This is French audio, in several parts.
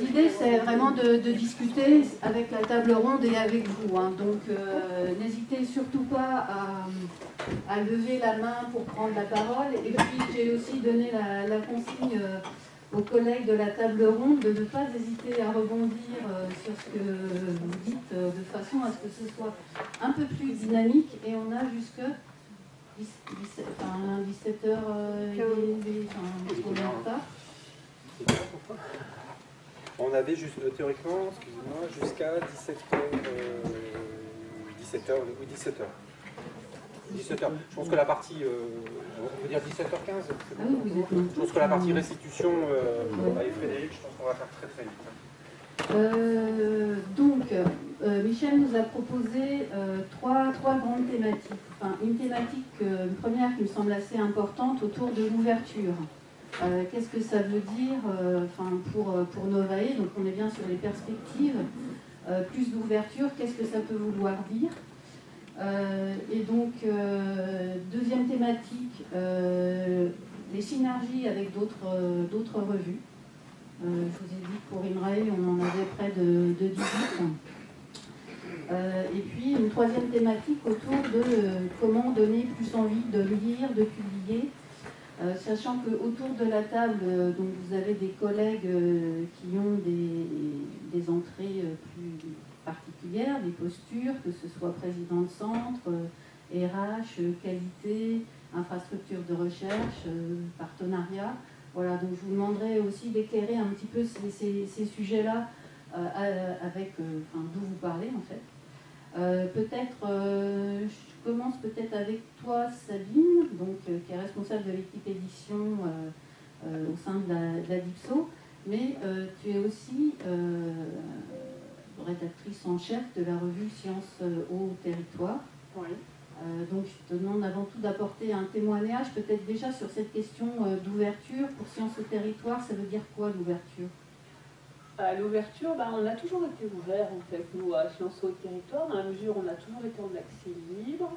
l'idée, c'est vraiment de, discuter avec la table ronde et avec vous. Hein. Donc, euh, n'hésitez surtout pas à, lever la main pour prendre la parole. Et puis, j'ai aussi donné la, consigne euh, aux collègues de la table ronde de ne pas hésiter à rebondir euh, sur ce que vous dites, de façon à ce que ce soit un peu plus dynamique. Et on a jusque 17, enfin, 17h, enfin, on avait juste, euh, théoriquement, excusez-moi, jusqu'à 17h, 17h ou 17h. 17h. Je pense que la partie, euh, on peut dire 17h15, ah Je pense que la partie restitution, euh, avec Frédéric, je pense qu'on va faire très très vite. donc, Michel nous a proposé trois, trois grandes thématiques. Enfin, une thématique, une première qui me semble assez importante autour de l'ouverture. Euh, qu'est-ce que ça veut dire euh, pour, euh, pour Novae? Donc on est bien sur les perspectives. plus d'ouverture, qu'est-ce que ça peut vouloir dire? Et donc, deuxième thématique, les synergies avec d'autres revues. je vous ai dit que pour INRAE, on en avait près de, de 18. et puis une troisième thématique autour de comment donner plus envie de lire, de publier, euh, sachant qu'autour de la table, euh, vous avez des collègues euh, qui ont des, entrées plus particulières, des postures, que ce soit président de centre, RH, qualité, infrastructure de recherche, partenariat. Voilà, donc je vous demanderai aussi d'éclairer un petit peu ces, sujets-là avec d'où vous parlez en fait. Peut-être commence peut-être avec toi, Sabine, donc, euh, qui est responsable de l'équipe édition euh, euh, au sein de la, DIPSO, mais tu es aussi rédactrice en chef de la revue Sciences au territoire. donc je te demande avant tout d'apporter un témoignage, peut-être déjà sur cette question d'ouverture. Pour Sciences au territoire, ça veut dire quoi l'ouverture? À l'ouverture, ben, on a toujours été ouvert en fait, nous, à Sciences au territoire, dans la mesure où on a toujours été en accès libre.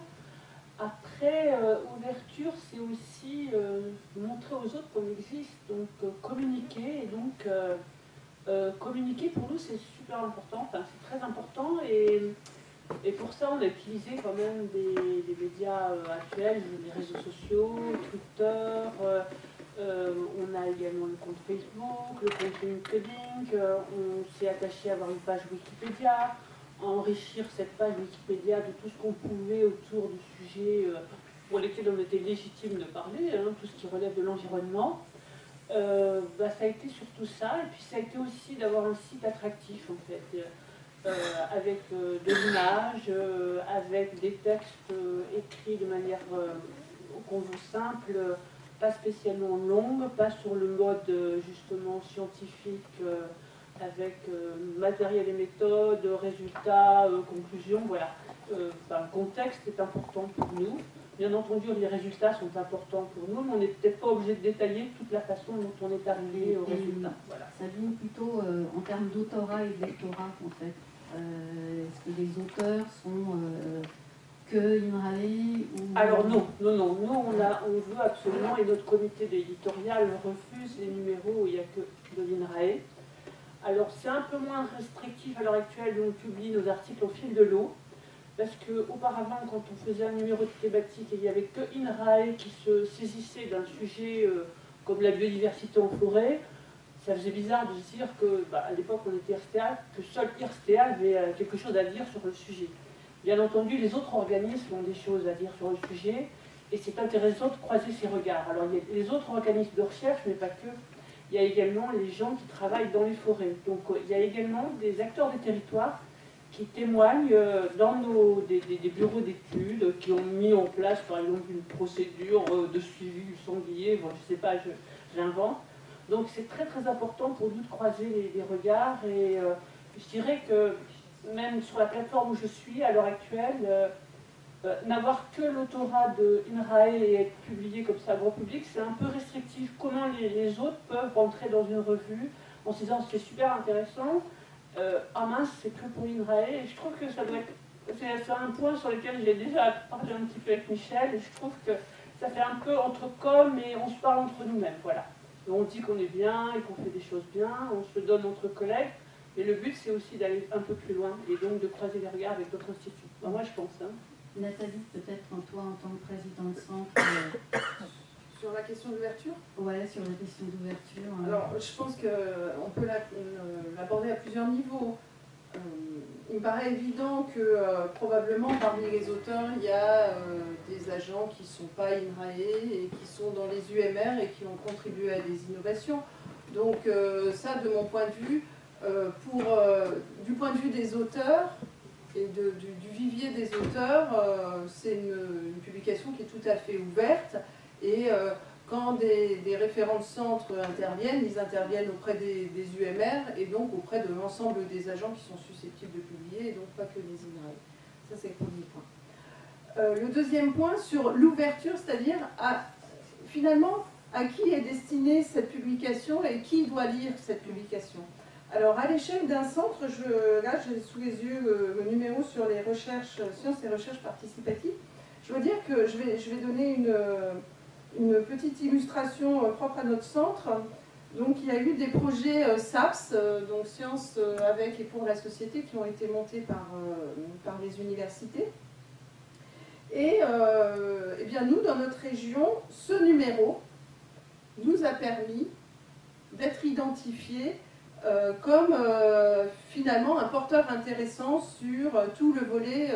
Après, euh, ouverture, c'est aussi euh, montrer aux autres qu'on existe, donc euh, communiquer. Et donc, communiquer pour nous, c'est super important, enfin, c'est très important. Et, et, pour ça, on a utilisé quand même des, des médias actuels, les réseaux sociaux, Twitter. Euh, on a également le compte Facebook, le compte LinkedIn, euh, on s'est attaché à avoir une page Wikipédia, enrichir cette page Wikipédia de tout ce qu'on pouvait autour du sujet euh, pour lesquels on était légitime de parler, hein, tout ce qui relève de l'environnement. Bah, ça a été surtout ça, et puis ça a été aussi d'avoir un site attractif en fait, avec de l'image, avec des textes écrits de manière veut simple pas spécialement longue, pas sur le mode euh, justement scientifique euh, avec euh, matériel et méthode, résultats, conclusions, voilà. le contexte est important pour nous. Bien entendu, les résultats sont importants pour nous, mais on n'est peut-être pas obligé de détailler toute la façon dont on est arrivé aux résultats. Voilà. Ça vient plutôt en termes d'autorat et de lectorat, en fait. Est-ce que les auteurs sont que Alors non, non, non. Nous, on, a, on veut absolument, et notre comité d'éditorial refuse les numéros où il n'y a que de l'INRAE. Alors c'est un peu moins restrictif à l'heure actuelle, on publie nos articles au fil de l'eau, parce qu'auparavant, quand on faisait un numéro de thématique et il n'y avait que INRAE qui se saisissait d'un sujet euh, comme la biodiversité en forêt, ça faisait bizarre de se dire que, bah, à l'époque on était IRSTEA, que seul IRSTEA avait euh, quelque chose à dire sur le sujet. Bien entendu, les autres organismes ont des choses à dire sur le sujet, et c'est intéressant de croiser ces regards. Alors, les autres organismes de recherche, mais pas que. Il y a également les gens qui travaillent dans les forêts. Donc, euh, il y a également des acteurs des territoires qui témoignent euh, dans nos, des, bureaux d'études, qui ont mis en place, par exemple, une procédure euh, de suivi du sanglier. Bon, je ne sais pas, j'invente. Donc, c'est très, très important pour nous de croiser les, regards. Et je dirais que même sur la plateforme où je suis à l'heure actuelle, euh, euh, n'avoir que l'autorat de INRAE et être publié comme ça grand public, c'est un peu restrictif. Comment les, autres peuvent rentrer dans une revue en se disant c'est super intéressant, euh, ah mince, c'est que pour INRAE, et je trouve que ça doit être. C'est un point sur lequel j'ai déjà parlé un petit peu avec Michel, et je trouve que ça fait un peu entre com et on se parle entre nous-mêmes. Voilà. on dit qu'on est bien et qu'on fait des choses bien, on se donne entre collègues, mais le but c'est aussi d'aller un peu plus loin et donc de croiser les regards avec d'autres instituts. moi je pense. Hein. Nathalie, peut-être en toi en tant que présidente de centre. Euh, sur la question d'ouverture? Ouais, sur la question d'ouverture. Hein. Alors, je pense qu'on peut euh, l'aborder à plusieurs niveaux. Euh, il me paraît évident que euh, probablement parmi les auteurs, il y a des agents qui ne sont pas INRAE et qui sont dans les UMR et qui ont contribué à des innovations. Donc ça, de mon point de vue, pour, du point de vue des auteurs et du, vivier des auteurs, c'est une, publication qui est tout à fait ouverte et quand des, référents de centre interviennent, ils interviennent auprès des, UMR et donc auprès de l'ensemble des agents qui sont susceptibles de publier et donc pas que des INRAE. Ça, c'est le premier point. Euh, le deuxième point sur l'ouverture, c'est-à-dire finalement à qui est destinée cette publication et qui doit lire cette publication? Alors à l'échelle d'un centre, je, là j'ai sous les yeux le, numéro sur les recherches, sciences et recherches participatives. Je veux dire que je vais, je vais donner une une petite illustration euh, propre à notre centre. Donc il y a eu des projets euh, SAPS, euh, donc sciences avec et pour la société, qui ont été montés par, par les universités. Et eh bien nous, dans notre région, ce numéro nous a permis d'être identifiés comme finalement un porteur intéressant sur tout le volet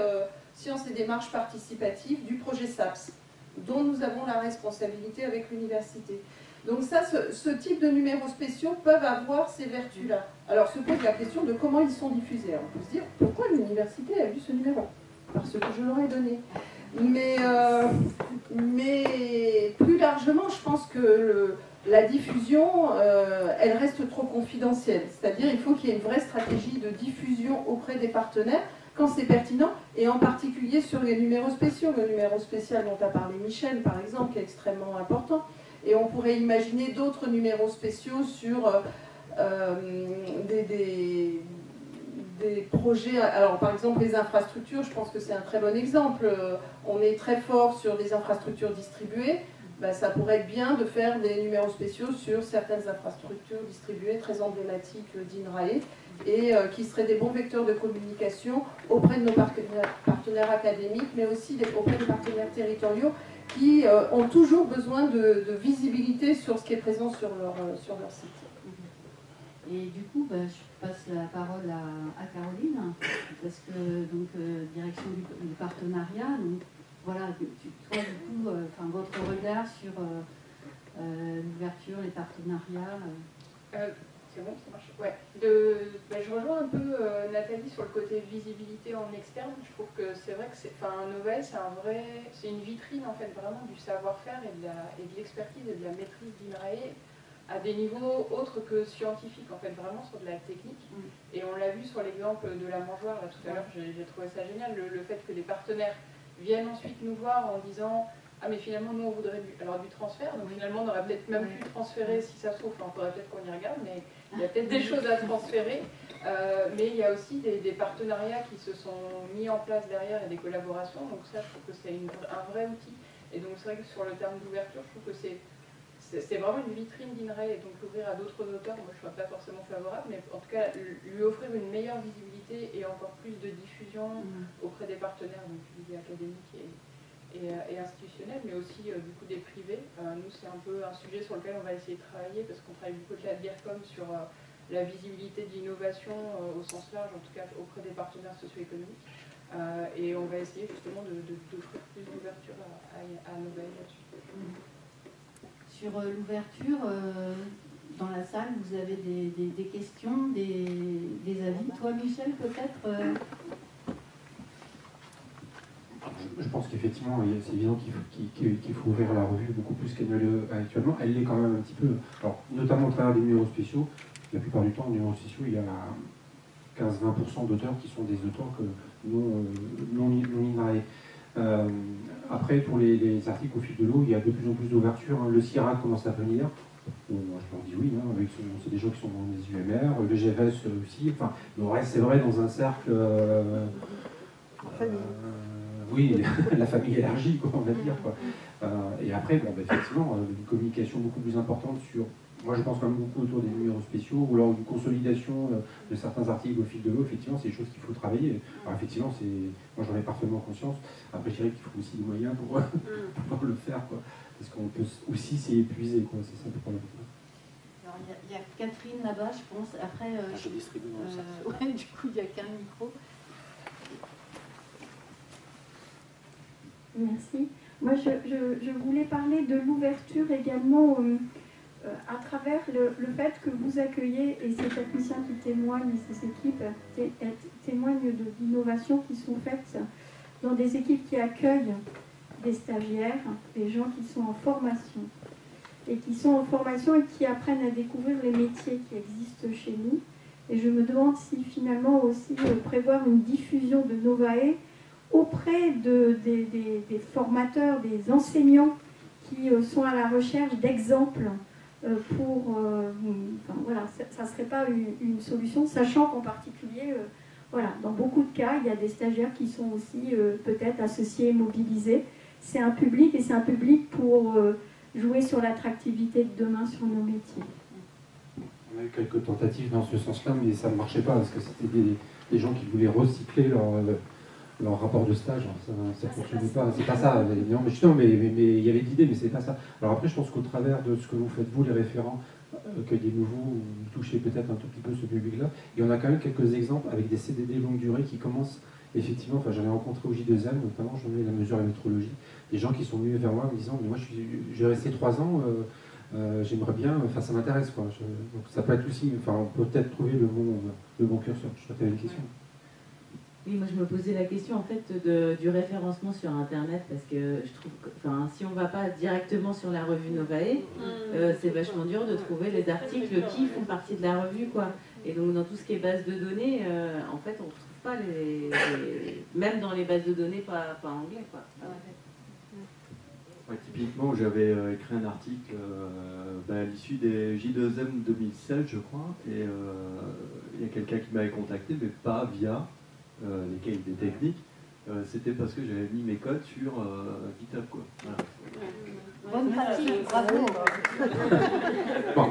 sciences et démarches participatives du projet SAPS dont nous avons la responsabilité avec l'université. Donc ça, ce, type de numéros spéciaux peuvent avoir ces vertus-là. Alors se pose la question de comment ils sont diffusés. on peut se dire, pourquoi l'université a vu ce numéro? Parce que je leur ai donné. Mais, euh, mais plus largement, je pense que la diffusion, euh, elle reste trop confidentielle. C'est-à-dire il faut qu'il y ait une vraie stratégie de diffusion auprès des partenaires quand c'est pertinent, et en particulier sur les numéros spéciaux. Le numéro spécial dont a parlé Michel, par exemple, qui est extrêmement important. Et on pourrait imaginer d'autres numéros spéciaux sur euh, euh, des, des, projets. Alors, par exemple, les infrastructures, je pense que c'est un très bon exemple. On est très fort sur des infrastructures distribuées. Ben, ça pourrait être bien de faire des numéros spéciaux sur certaines infrastructures distribuées très emblématiques d'INRAE et euh, qui seraient des bons vecteurs de communication auprès de nos partenaires, académiques, mais aussi auprès des partenaires territoriaux qui euh, ont toujours besoin de, visibilité sur ce qui est présent sur leur, euh, sur leur site. Et du coup, bah, je passe la parole à, Caroline, parce que donc direction du, partenariat, voilà, tu, toi du coup, enfin votre regard sur l'ouverture, les partenariats. C'est bon, ça marche Ouais. De, bah, je rejoins un peu euh, Nathalie sur le côté visibilité en externe. Je trouve que c'est vrai que c'est, enfin, Novel, c'est un vrai, c'est une vitrine en fait vraiment du savoir-faire et de, l'expertise et de la maîtrise d'INRAE à des niveaux autres que scientifiques, en fait, vraiment sur de la technique. Mm. Et on l'a vu sur l'exemple de la mangeoire, là, tout à l'heure, j'ai, trouvé ça génial, le, le, fait que des partenaires viennent ensuite nous voir en disant ah mais finalement nous on voudrait du, alors du transfert, donc finalement on aurait peut-être même pu transférer si ça se trouve, enfin, on faudrait peut-être qu'on y regarde, mais il y a peut-être des choses à transférer. Euh, mais il y a aussi des, partenariats qui se sont mis en place derrière et des collaborations, donc ça je trouve que c'est un vrai outil. Et donc c'est vrai que sur le terme d'ouverture, je trouve que c'est c'est vraiment une vitrine d'INRAE, et donc l'ouvrir à d'autres auteurs, moi je ne suis pas forcément favorable, mais en tout cas lui offrir une meilleure visibilité et encore plus de diffusion mmh. auprès des partenaires, donc académiques et, euh, et, institutionnels, mais aussi euh, du coup des privés. Euh, nous, c'est un peu un sujet sur lequel on va essayer de travailler parce qu'on travaille beaucoup avec la DIRCOM sur la visibilité de l'innovation au sens large, en tout cas auprès des partenaires socio-économiques. et on va essayer justement d'offrir plus d'ouverture à, à, là-dessus. Sur l'ouverture, dans la salle, vous avez des, questions, des, avis. Toi, Michel, peut-être je pense qu'effectivement, c'est évident qu'il faut, ouvrir la revue beaucoup plus qu'elle ne l'est actuellement. Elle l'est quand même un petit peu, alors, notamment au travers des numéros spéciaux. La plupart du temps, les numéros spéciaux, il y a 15-20% d'auteurs qui sont des auteurs que non, non, non euh, après, pour les, articles au fil de l'eau, il y a de plus en plus d'ouverture. Hein. Le CIRA commence à venir. moi, je leur dis oui, hein, c'est des gens qui sont dans les UMR, le GFS aussi. Enfin, le reste, c'est vrai, dans un cercle. Euh, oui, la famille élargie, quoi, on va dire. Quoi. Euh, et après, bon, bah, effectivement, euh, une communication beaucoup plus importante sur moi, je pense quand même beaucoup autour des numéros spéciaux ou lors d'une consolidation euh, de certains articles au fil de l'eau. Effectivement, c'est des choses qu'il faut travailler. Alors, effectivement, c'est, moi, j'en ai parfaitement conscience. Après, je dirais qu'il faut aussi des moyens pour pouvoir le faire, quoi. Parce qu'on peut aussi s'y épuiser, quoi. C'est ça le problème. Alors, il y, a, il y a Catherine là-bas, je pense. Après, euh, Ah, je distribue euh, ouais, du coup, il n'y a qu'un micro. Merci. Moi, je, je- je voulais parler de l'ouverture également euh, euh, à travers le, fait que vous accueillez, et ces techniciens qui témoignent, et ces équipes té- té- témoignent de d'innovations qui sont faites dans des équipes qui accueillent des stagiaires, des gens qui sont en formation, et qui sont en formation et qui apprennent à découvrir les métiers qui existent chez nous. Et je me demande si finalement aussi euh, prévoir une diffusion de Novae auprès de, des, formateurs, des enseignants qui euh, sont à la recherche d'exemples pour... euh, voilà, ça ne serait pas une, solution, sachant qu'en particulier, euh, voilà, dans beaucoup de cas, il y a des stagiaires qui sont aussi euh, peut-être associés, mobilisés. C'est un public et c'est un public pour euh, jouer sur l'attractivité de demain sur nos métiers. On a eu quelques tentatives dans ce sens-là, mais ça ne marchait pas parce que c'était des, des gens qui voulaient recycler leur, leur rapport de stage. Ça ne fonctionnait pas. C'est pas ça. Non, mais justement, mais, mais, mais il y avait d'idées, mais c'est pas ça. Alors après, je pense qu'au travers de ce que vous faites, vous, les référents, euh, que des nouveaux, vous touchez peut-être un tout petit peu ce public-là. Et on a quand même quelques exemples avec des CDD longue durée qui commencent effectivement. Enfin, j'en ai rencontré au J2M, notamment, j'en ai la mesure et métrologie. Des gens qui sont venus vers moi en me disant Mais moi, je suis- j'ai resté trois ans. euh, euh, j'aimerais bien, enfin ça m'intéresse quoi. Je- donc ça peut être aussi, enfin on peut peut-être trouver le bon, le bon curseur. Je crois que tu une question? Oui, moi je me posais la question en fait de- du référencement sur Internet parce que je trouve que enfin, si on ne va pas directement sur la revue Novae, euh, c'est vachement dur de trouver les articles qui font partie de la revue quoi. Et donc dans tout ce qui est base de données, euh, en fait on ne retrouve pas les, les- même dans les bases de données pas, pas anglais quoi. Ouais, typiquement, j'avais euh, écrit un article euh, bah, à l'issue des J2M 2016, je crois, et euh, il y a quelqu'un qui m'avait contacté, mais pas via euh, les qualités techniques. Euh, C'était parce que j'avais mis mes codes sur euh, GitHub. Quoi. Voilà. Bonne pratique, bravo. Bon,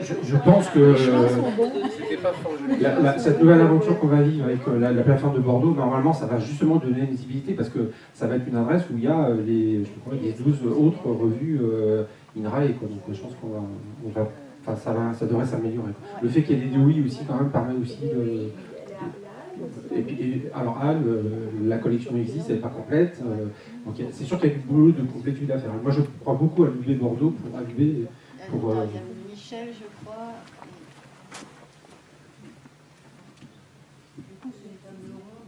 je, je pense que euh, la- la- cette nouvelle aventure qu'on va vivre avec euh, la, la plateforme de Bordeaux, normalement ça va justement donner une visibilité parce que ça va être une adresse où il y a euh, les, je crois, les 12 autres revues euh, INRAE. Quoi. Donc euh, je pense qu'on va, va, enfin, ça, va, ça devrait s'améliorer. Le fait qu'il y ait des DOI aussi quand même permet aussi de... Et puis, et- alors Anne, euh, la collection existe, elle n'est pas complète. euh, donc c'est sûr qu'il y a du boulot de complétude à faire. Moi je crois beaucoup à l'UB Bordeaux pour Attends, euh, Il y a Michel, je crois.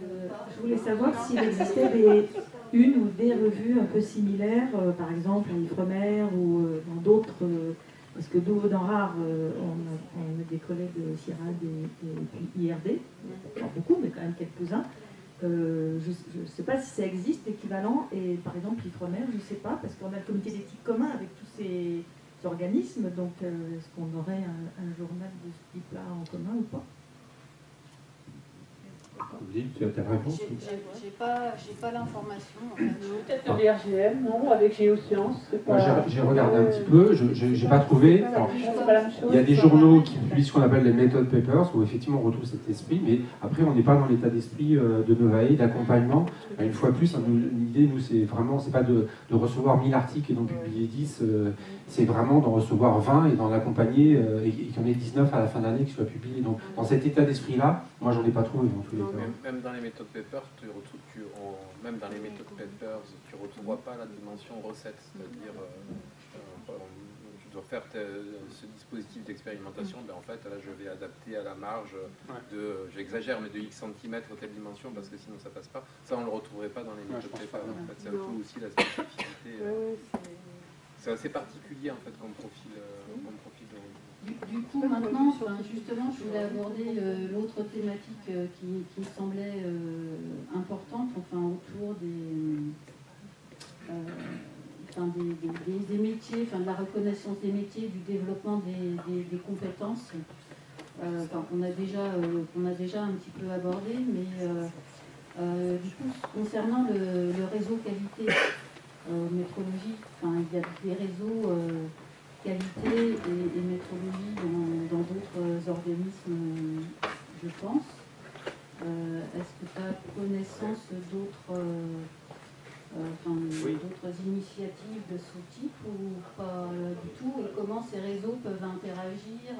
Je voulais savoir s'il existait des, une ou des revues un peu similaires, euh, par exemple en Ifremer ou euh, dans d'autres. euh, parce que nous, dans Rare, euh, on, a, on a des collègues de CIRAD et, et puis IRD, pas beaucoup, mais quand même quelques-uns. Euh, je ne sais pas si ça existe l'équivalent, et par exemple l'Ifremer, je ne sais pas, parce qu'on a le comité d'éthique commun avec tous ces organismes, donc euh, est-ce qu'on aurait un, un journal de ce type-là en commun ou pas? Tu as ta réponse J'ai pas, j'ai pas l'information. en. Peut-être le RGM, non, avec Géosciences. pas- j'ai- j'ai regardé un petit peu, je n'ai pas trouvé. Alors, il y a des journaux qui publient ce qu'on appelle les method papers, où effectivement on retrouve cet esprit, mais après on n'est pas dans l'état d'esprit euh, de Novae, d'accompagnement. Une fois de plus, hein, nous, l'idée, nous, c'est vraiment, c'est pas de, de recevoir 1000 articles et d'en publier 10, euh, c'est vraiment d'en recevoir 20 et d'en accompagner, euh, et, qu'il y en ait 19 à la fin d'année qui soient publiés. Donc dans cet état d'esprit-là, moi j'en ai pas trouvé tous les Même, même dans les méthodes papers, tu retrouves, tu, en- même dans les méthodes papers, tu ne retrouveras pas la dimension recette, c'est-à-dire euh, euh, tu dois faire tes- ce dispositif d'expérimentation, ben en fait là je vais adapter à la marge de, j'exagère, mais de X centimètres telle dimension parce que sinon ça passe pas. Ça on ne le retrouverait pas dans les Ouais, méthodes papers. non. En fait, c'est un peu aussi la spécificité. Ouais, euh, ouais, c'est- assez particulier en fait comme profil, euh, Du, coup, maintenant, justement, je voulais aborder euh, l'autre thématique euh, qui, me semblait euh, importante, enfin, autour des, enfin, des, métiers, enfin, de la reconnaissance des métiers, du développement des, compétences, qu'on a, déjà, a déjà un petit peu abordé, mais du coup, concernant le, réseau qualité métrologie, il y a des réseaux. Euh, qualité et, métrologie dans d'autres organismes, je pense. Est-ce que tu as connaissance d'autres d'autres initiatives de ce type ou pas du tout? Et comment ces réseaux peuvent interagir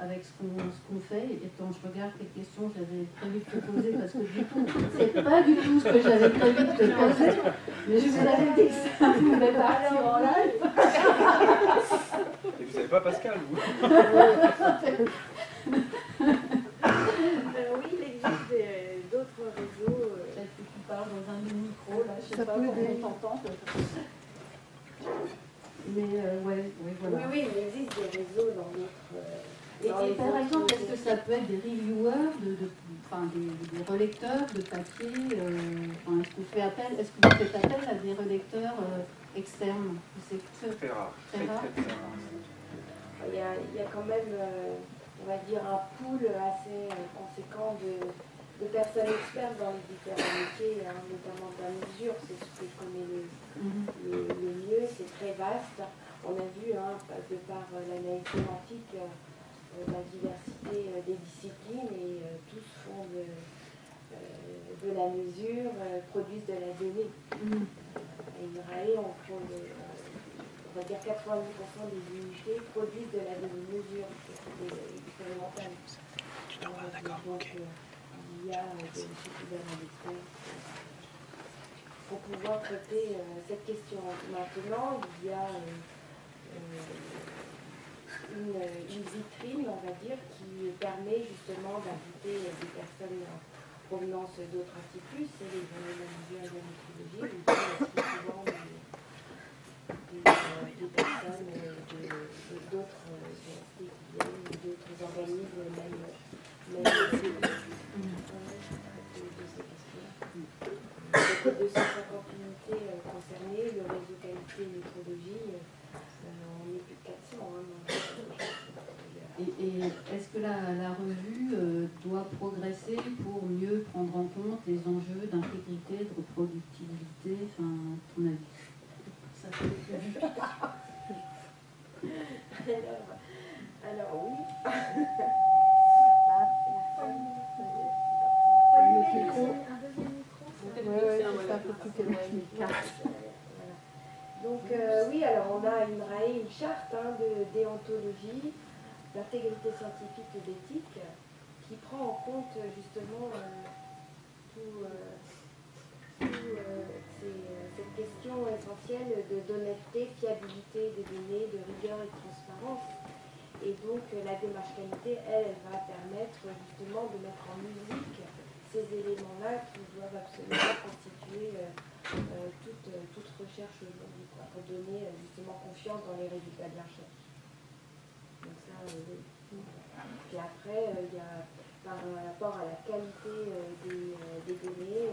avec ce qu'on fait. Et quand je regarde quelles questions j'avais prévu de te poser, parce que du coup, c'est pas du tout ce que j'avais prévu de te poser, mais je vous avais dit que ça pouvait partir en live. Et vous savez pas Pascal, vous Alors oui, il existe d'autres réseaux. Euh, Peut-être que tu parles dans un micro, là, je sais pas comment on t'entend. Mais euh, ouais, ouais, voilà. Oui, oui, il existe des réseaux dans. Euh, et, par exemple, est-ce que ça peut être des reviewers, de, enfin, des, relecteurs de papier euh, Est-ce qu'on fait appel Est-ce que vous faites appel à des relecteurs euh, externes? C'est très, rare. Très, rare. Il, y a, il y a quand même, euh, on va dire, un pool assez conséquent de, personnes expertes dans les différents métiers, hein, notamment de la mesure, c'est ce que je connais le, mieux, c'est très vaste. On a vu, hein, de par l'analyse sémantique, euh, la diversité euh, des disciplines et euh, tous font de, de la mesure, produisent de la donnée. Mm. Et INRAE, on, on va dire 90% des unités produisent de la donnée-mesure, c'est expérimental. D'accord, ok. Il y a des pour pouvoir traiter cette question. Maintenant, il y a une, vitrine, on va dire, qui permet justement d'inviter des personnes en provenance d'autres instituts, c'est les journaux de la souvent des, des, personnes d'autres universités qui viennent, d'autres organismes, même, même de, questions. 250 unités concernées, le réseau qualité et métrologie, euh, on est plus de 400. Hein, et, est-ce que la, revue euh, doit progresser pour mieux prendre en compte les enjeux d'intégrité, de reproductibilité Enfin, ton avis? Ça alors, alors, oui. Donc euh, oui, alors on a une RAE, une charte hein, de déontologie d'intégrité scientifique et d'éthique qui prend en compte justement euh, tout, euh, euh, cette question essentielle d'honnêteté, fiabilité des données, de rigueur et de transparence. Et donc la démarche qualité, elle, elle va permettre justement de mettre en musique ces éléments-là qui doivent absolument constituer toute, toute, recherche aujourd'hui, pour donner justement confiance dans les résultats de la recherche. Puis après, euh, il y a par rapport à la qualité euh, des, euh, données,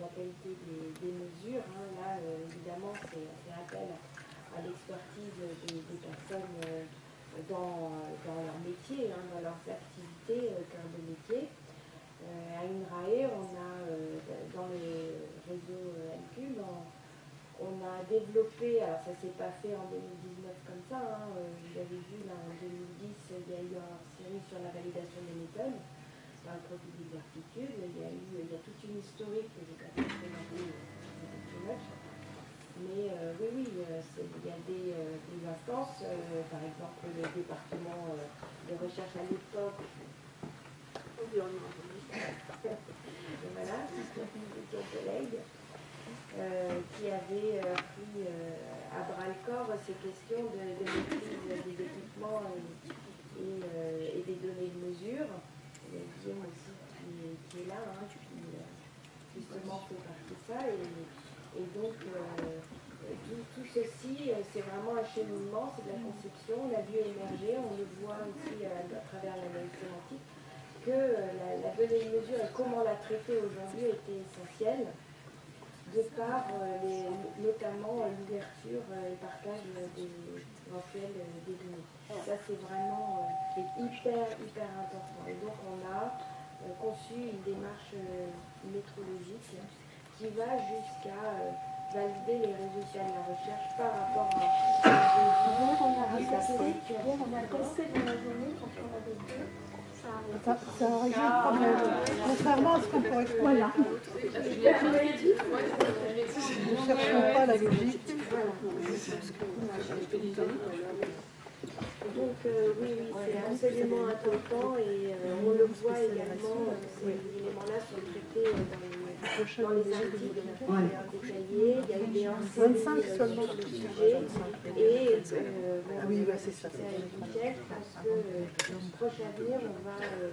la qualité des, mesures, hein, là, évidemment, c'est appel à, l'expertise des, personnes dans, leur métier, hein, dans leurs activités, cœur de métier. à INRAE, on a dans le réseau a développé, alors ça s'est pas fait en 2019 comme ça, hein, euh, vous avez vu là en 2010, il y a eu une série sur la validation des méthodes dans le profil d'exactitude, il y a eu il y a toute une historique que je vais pas présenter euh, mais euh, oui, oui, il y a des, des instances, par exemple le département de recherche à l'époque, voilà, c'est collègue. Euh, qui avait euh, pris euh, à bras le corps ces questions de, maîtrise des équipements et, des données de mesure. Il y a aussi qui, est là, hein, qui justement fait partie de ça. Et, donc, tout, ceci, c'est vraiment un cheminement, c'est de la conception, on l'a vu émerger, on le voit aussi à, travers l'analyse sémantique, que la, la, donnée de mesure et comment la traiter aujourd'hui était essentielle de par euh, notamment euh, l'ouverture et le partage des éventuels euh, des données. Ça, c'est vraiment hyper, hyper important. Et donc, on a conçu une démarche métrologique qui va jusqu'à valider les résultats de la recherche par rapport à Hier, on a. Ça, ça réglé le problème. Contrairement à ce qu'on pourrait croire. Voilà. Ne cherchons pas la logique. Donc euh, oui, oui, c'est absolument important et euh, on le voit également, euh, ces éléments-là sont traités euh, dans les, dans les articles Ouais. détaillés. Il y a eu des 25 enseignes seulement. sur le sujet et euh, Ah oui, ouais, c'est ça. parce que euh, dans le proche avenir, on va, euh,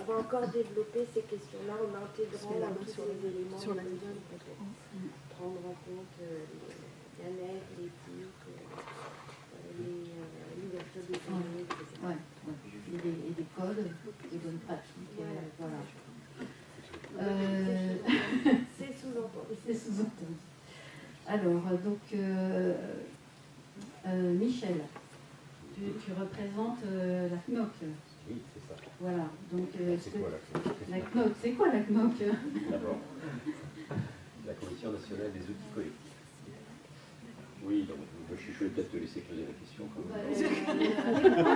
on va encore développer ces questions-là en intégrant tous sur les éléments sur la qui viennent peut-être prendre en compte euh, le bien-être, l'éthique, euh, les, euh, l'ouverture des données, etc. Ouais, ouais. Et, des, et des codes, des bonnes pratiques, euh, voilà. Euh, C'est sous-entendu. C'est sous-entendu. Alors, euh, donc, euh, euh, Michel, tu, tu représentes euh, la CNOC. Oui, c'est ça. Voilà, donc, euh, C'est quoi la CNOC la CNOC, c'est quoi la CNOC D'abord, la Commission nationale des outils collectifs. Oui, donc je, je vais peut-être te laisser poser la question quand même.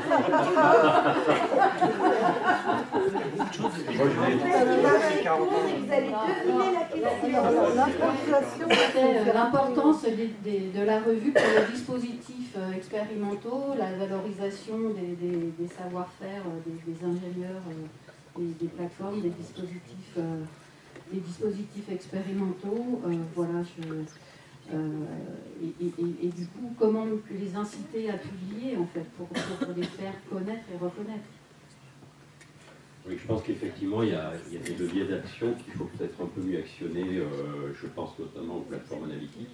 L'importance de la revue pour les dispositifs euh, expérimentaux, la valorisation des, savoir-faire euh, des, ingénieurs, euh, des, plateformes, des dispositifs, des dispositifs expérimentaux. voilà, et, du coup, comment les inciter à publier en fait pour les faire connaître et reconnaître. Oui, je pense qu'effectivement, il, y a des leviers d'action qu'il faut peut-être un peu mieux actionner. euh, je pense notamment aux plateformes analytiques.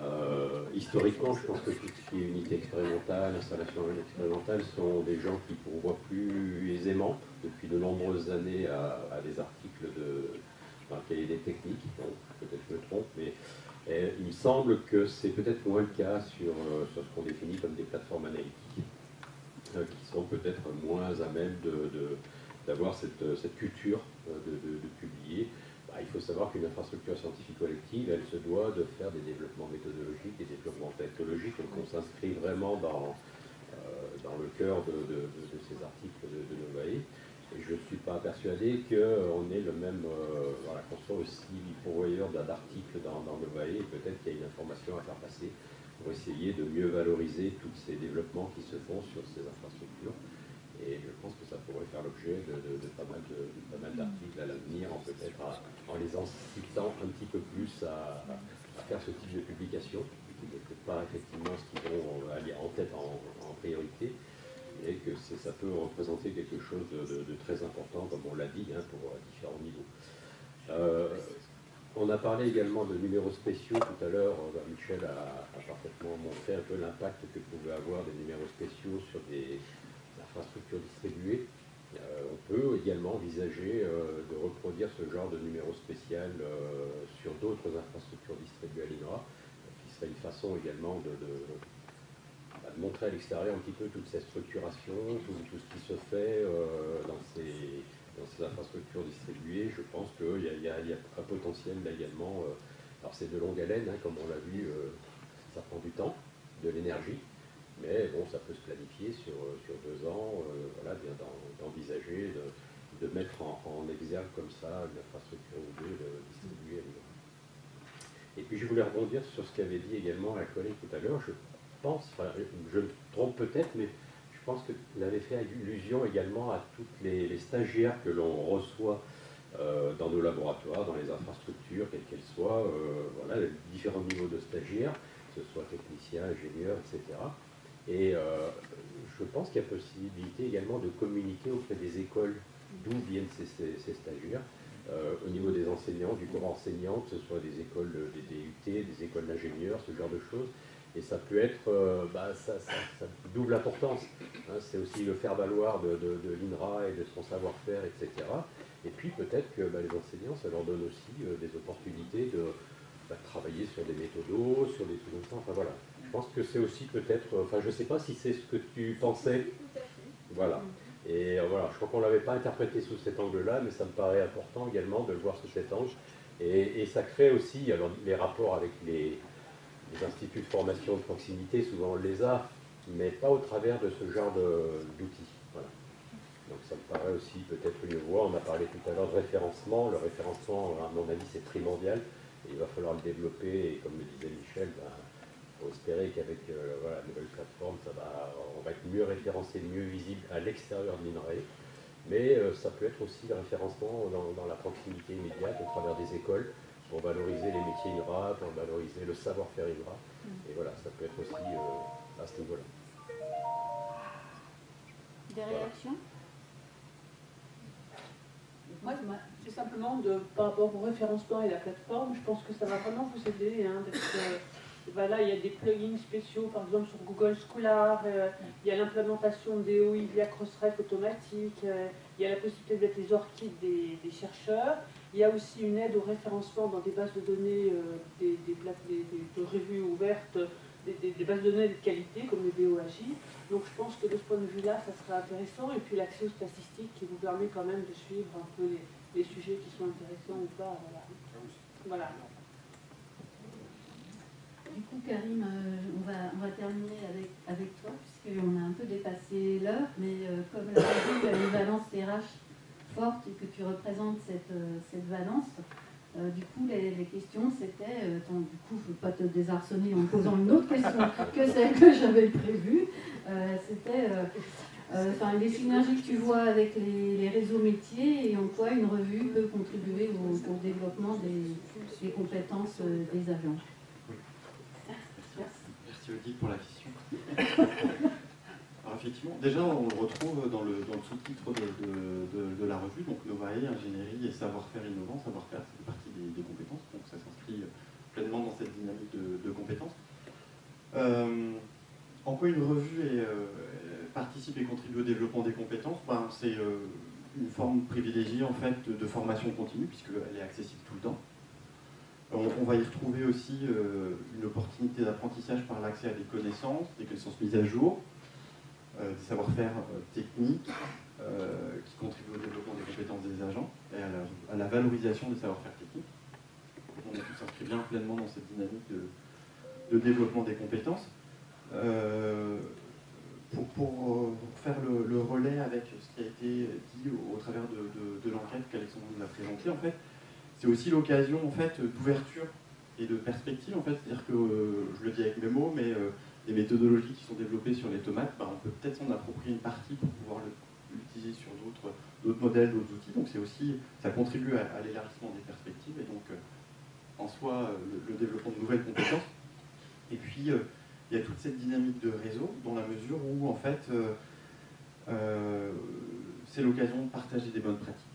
Euh, historiquement, je pense que tout ce qui est unité expérimentale, installation expérimentale, sont des gens qui pourvoient plus aisément, depuis de nombreuses années, à, des articles dans le cahier des techniques. Donc, peut-être je me trompe, mais il me semble que c'est peut-être moins le cas sur, euh, ce qu'on définit comme des plateformes analytiques, qui sont peut-être moins à même de d'avoir cette, euh, cette culture euh, de, de- publier. Bah, il faut savoir qu'une infrastructure scientifique collective, elle se doit de faire des développements méthodologiques, des développements technologiques, donc on s'inscrit vraiment dans, euh, dans le cœur de, de- ces articles de, Novae. Et je ne suis pas persuadé qu'on le même, voilà, qu'on soit aussi pourvoyeur d'un article dans, dans Novae, peut-être qu'il y a une information à faire passer pour essayer de mieux valoriser tous ces développements qui se font sur ces infrastructures. Et je pense que ça pourrait faire l'objet de, de- pas mal d'articles à l'avenir, en peut-être en les incitant un petit peu plus à, faire ce type de publication, qui n'est peut-être pas effectivement ce qu'ils vont aller en tête en, priorité, et que ça peut représenter quelque chose de, très important, comme on l'a dit, hein, pour euh, différents niveaux. Euh, on a parlé également de numéros spéciaux tout à l'heure. euh, Michel a, a parfaitement montré un peu l'impact que pouvaient avoir des numéros spéciaux sur des infrastructures distribuées. Euh, on peut également envisager euh, de reproduire ce genre de numéro spécial euh, sur d'autres infrastructures distribuées à l'INRA, qui serait une façon également de, bah, montrer à l'extérieur un petit peu toute cette structuration, tout, ce qui se fait dans, ces, infrastructures distribuées. Je pense qu'il y, a- un potentiel également. alors c'est de longue haleine, hein, comme on l'a vu, ça prend du temps, de l'énergie. Mais bon, ça peut se planifier sur, euh, sur deux ans, euh, voilà, d'envisager, de, mettre en, en exergue comme ça une infrastructure ou deux à l'INRA. Et puis je voulais rebondir sur ce qu'avait dit également la collègue tout à l'heure. Je pense, enfin, je me trompe peut-être, mais je pense que vous avez fait allusion également à toutes les, stagiaires que l'on reçoit euh, dans nos laboratoires, dans les infrastructures, quelles qu'elles soient, euh, voilà, les différents niveaux de stagiaires, que ce soit technicien, ingénieur, etc. Et euh, je pense qu'il y a possibilité également de communiquer auprès des écoles d'où viennent ces, stagiaires, euh, au niveau des enseignants, du corps enseignant, que ce soit des écoles, des DUT, des écoles d'ingénieurs, ce genre de choses. Et ça peut être, euh, bah, ça, ça- double importance. hein. c'est aussi le faire valoir de, l'INRA et de son savoir-faire, etc. Et puis peut-être que bah, les enseignants, ça leur donne aussi des opportunités de bah, travailler sur des méthodos, sur des trucs comme ça. Enfin voilà. Je pense que c'est aussi peut-être, euh, enfin je ne sais pas si c'est ce que tu pensais. Voilà. Et euh, voilà, je crois qu'on ne l'avait pas interprété sous cet angle-là, mais ça me paraît important également de le voir sous cet angle. Et, et ça crée aussi alors, les rapports avec les, les instituts de formation de proximité, souvent on les a, mais pas au travers de ce genre d'outils. Voilà. Donc ça me paraît aussi peut-être une voie. On a parlé tout à l'heure de référencement. Le référencement, à mon avis, c'est primordial. Et il va falloir le développer. Et comme le disait Michel, ben, faut espérer qu'avec euh, voilà, la nouvelle plateforme, ça va, on va être mieux référencé, mieux visible à l'extérieur de l'INRAE. Mais euh, ça peut être aussi le référencement dans, dans, la proximité immédiate au travers des écoles pour valoriser les métiers INRA, pour valoriser le savoir-faire INRA. Et voilà, ça peut être aussi euh, à ce niveau-là. Des réactions? Moi, c'est simplement de, par rapport au référencement et la plateforme, je pense que ça va vraiment vous aider. Hein, voilà, il y a des plugins spéciaux, par exemple sur Google Scholar, euh, il y a l'implémentation des OI via Crossref automatique, euh, il y a la possibilité de mettre les orchides des, des, chercheurs, il y a aussi une aide au référencement dans des bases de données, euh, des, des, de revues ouvertes, des, bases de données de qualité comme les BOAJ. Donc je pense que de ce point de vue-là, ça serait intéressant. Et puis l'accès aux statistiques qui vous permet quand même de suivre un peu les, les sujets qui sont intéressants ou pas. Voilà. voilà. Du coup, Karim, euh, on, va, terminer avec, toi, puisqu'on a un peu dépassé l'heure, mais euh, comme l'a dit, tu une valence RH forte et que tu représentes cette, euh, cette valence, du coup, les, questions, c'était, du coup, je ne veux pas te désarçonner en posant une autre question que celle que j'avais prévue, c'était les synergies que tu vois avec les, réseaux métiers et en quoi une revue peut contribuer au, au développement des, des compétences des agents. Merci pour la question. Alors effectivement, déjà on le retrouve dans le, dans le sous-titre de, de, la revue, donc Novae, ingénierie et savoir-faire innovant. Savoir-faire, c'est partie des, des, compétences, donc ça s'inscrit pleinement dans cette dynamique de, compétences. Euh, en quoi une revue est, euh, participe et contribue au développement des compétences? Ben, C'est euh, une forme privilégiée en fait de formation continue, puisqu'elle est accessible tout le temps. On, va y retrouver aussi euh, une opportunité d'apprentissage par l'accès à des connaissances, des connaissances mises à jour, euh, des savoir-faire euh, techniques qui contribuent au développement des compétences des agents et à la, valorisation des savoir-faire techniques. On inscrits bien pleinement dans cette dynamique de, développement des compétences. Pour, faire le, relais avec ce qui a été dit au, travers de, l'enquête qu'Alexandre nous a présentée, en fait, c'est aussi l'occasion en fait d'ouverture et de perspective en fait, c'est-à-dire que euh, je le dis avec mes mots, mais euh, les méthodologies qui sont développées sur les tomates, bah, on peut peut-être s'en approprier une partie pour pouvoir l'utiliser sur d'autres d'autres modèles, d'autres outils. Donc c'est aussi, ça contribue à, l'élargissement des perspectives et donc euh, en soi le, développement de nouvelles compétences. Et puis il y a toute cette dynamique de réseau dans la mesure où en fait c'est l'occasion de partager des bonnes pratiques.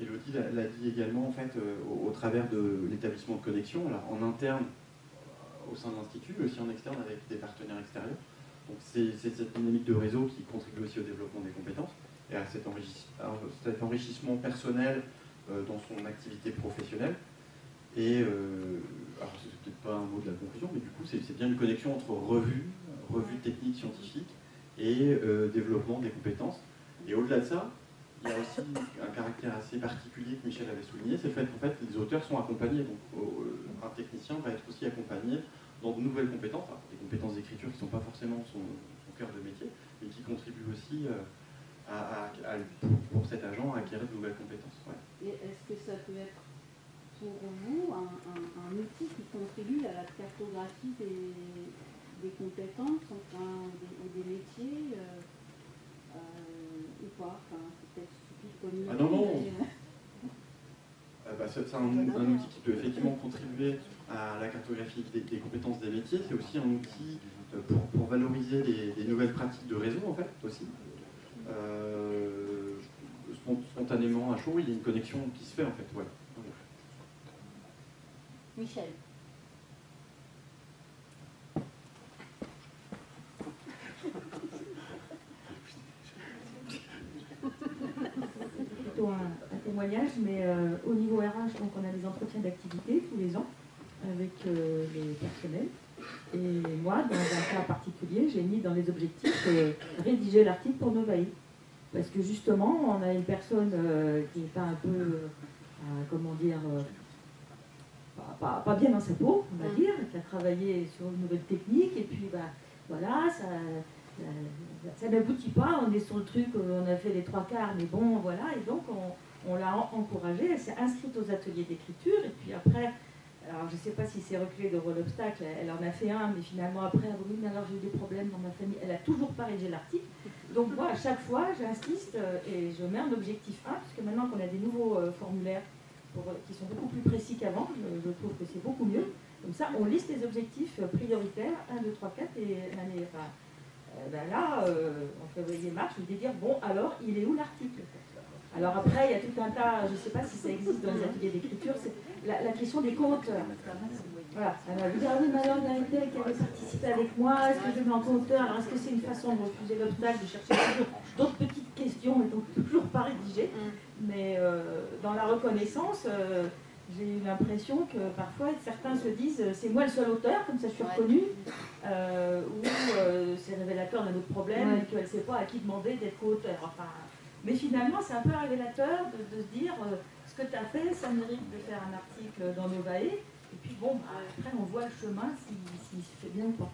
Elodie l'a dit également en fait, euh, au, travers de l'établissement de connexion, en interne euh, au sein de l'Institut, mais aussi en externe avec des partenaires extérieurs. Donc c'est cette dynamique de réseau qui contribue aussi au développement des compétences et à cet, enrichissement personnel euh, dans son activité professionnelle. Et alors c'est peut-être pas un mot de la conclusion, mais du coup c'est bien une connexion entre revue, revue technique scientifique et développement des compétences. Et au-delà de ça, il y a aussi un caractère assez particulier que Michel avait souligné, c'est le fait qu'en fait, les auteurs sont accompagnés. Donc, un technicien va être aussi accompagné dans de nouvelles compétences, des compétences d'écriture qui ne sont pas forcément son, cœur de métier, mais qui contribuent aussi euh, pour, cet agent à acquérir de nouvelles compétences. Et est-ce que ça peut être pour vous un, outil qui contribue à la cartographie des, compétences enfin, des, métiers euh, euh, ou pas ah non, non ah bah, C'est un, outil qui peut effectivement contribuer à la cartographie des, compétences des métiers. C'est aussi un outil euh, pour, valoriser les, nouvelles pratiques de réseau, en fait, aussi. Euh, spontanément, à chaud, il y a une connexion qui se fait, en fait. Ouais. Michel. Un, témoignage, mais euh, au niveau RH, donc on a des entretiens d'activité tous les ans avec euh, les personnels. Et moi, dans un cas particulier, j'ai mis dans les objectifs euh, rédiger l'article pour Novaï. Parce que justement, on a une personne qui est un peu, comment dire, pas, bien dans sa peau, on va dire, qui a travaillé sur une nouvelle technique, et puis bah, voilà, ça, ça n'aboutit pas, on est sur le truc, on a fait les trois quarts, mais bon, voilà, et donc on, l'a encouragée, elle s'est inscrite aux ateliers d'écriture, et puis après, alors je ne sais pas si c'est reculé de rôle obstacle, elle en a fait un, mais finalement après, elle a dit, mais alors j'ai eu des problèmes dans ma famille, elle n'a toujours pas rédigé l'article. Donc moi, à chaque fois, j'insiste euh, et je mets un objectif 1, puisque maintenant qu'on a des nouveaux euh, formulaires euh, qui sont beaucoup plus précis qu'avant, je, trouve que c'est beaucoup mieux. Comme ça, on liste les objectifs prioritaires, 1, 2, 3, 4, et l'année, ben là, en février-mars, je vais dire, bon, alors, il est où l'article? Alors après, il y a tout un tas, je ne sais pas si ça existe dans les ateliers d'écriture, c'est la, question des co-auteurs. Voilà. Alors, vous avez mais alors, il qui avait participé avec moi, est-ce que je mets en co-auteur Alors, est-ce que c'est une façon de refuser l'obstacle, de chercher toujours d'autres petites questions, mais donc toujours pas rédigées? Mm. Mais euh, dans la reconnaissance, euh, j'ai eu l'impression que parfois certains se disent c'est moi le seul auteur, comme ça je suis reconnue, euh, ou c'est révélateur d'un autre problème et qu'elle ne sait pas à qui demander d'être co-auteur. Enfin, mais finalement, c'est un peu révélateur de, de se dire ce que tu as fait, ça mérite de faire un article dans Novae. Et puis bon, après on voit le chemin s'il si, se fait bien ou pas.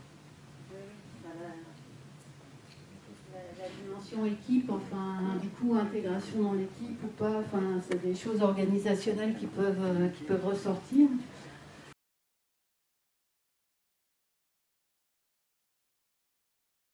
La, dimension équipe, enfin, du coup, intégration dans l'équipe ou pas, enfin, c'est des choses organisationnelles qui peuvent, euh, qui peuvent ressortir.